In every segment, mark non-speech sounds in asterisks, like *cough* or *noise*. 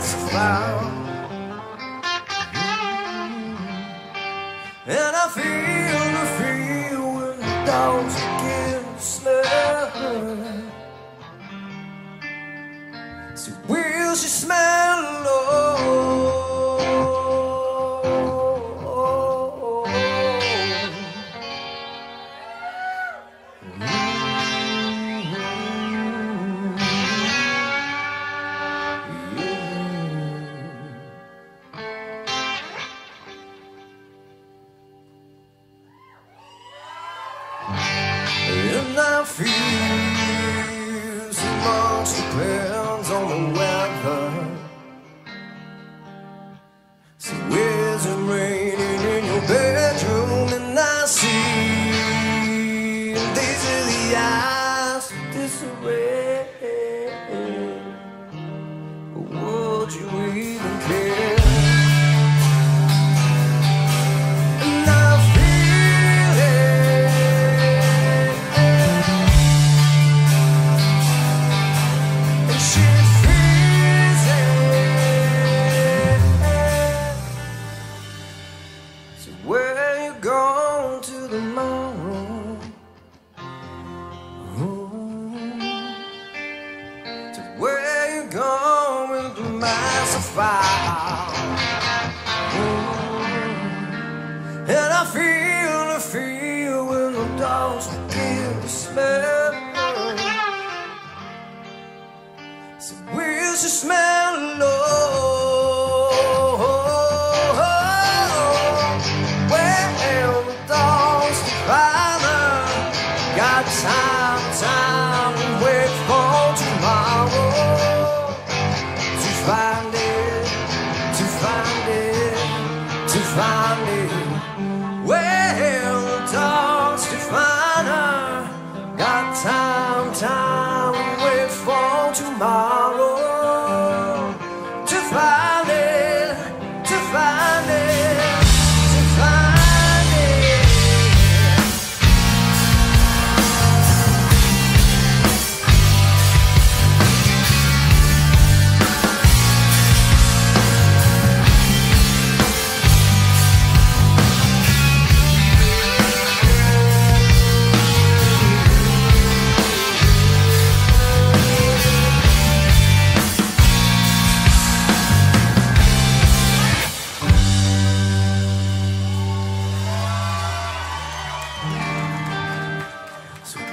massive fire? And I feel the feel when the dogs smell. So will she smell I so much depends on the weather. So is it raining in your bedroom? And I see these are the eyes disarray. Would you even the massive fire? And I feel the feel when the dogs begin to smell. valeu.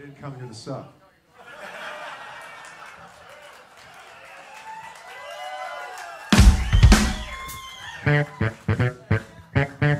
didn't come here to suck. *laughs*